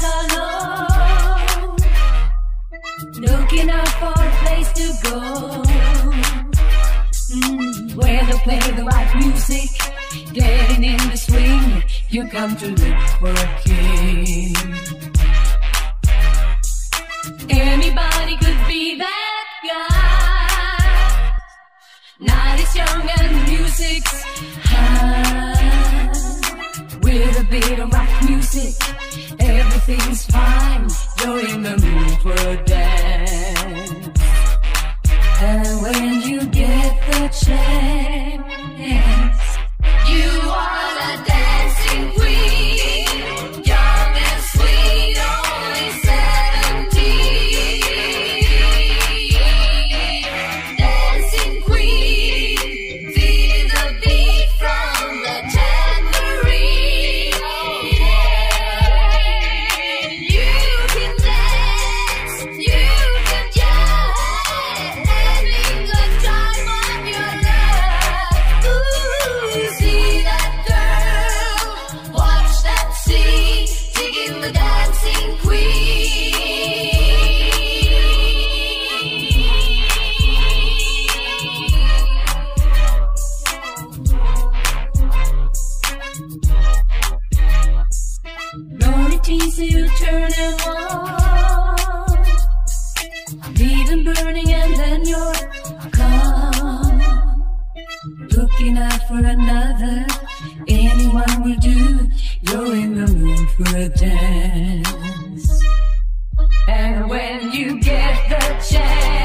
alone. Looking out for a place to go. Mm, where they play the right music, getting in the swing. You come to look for a king. Anybody could be that guy. Night is young and music's high. With a bit of rock music, everything's fine. easy to turn and walk. Even burning and then you're gone. Looking out for another, anyone will do. You're in the mood for a dance. And when you get the chance.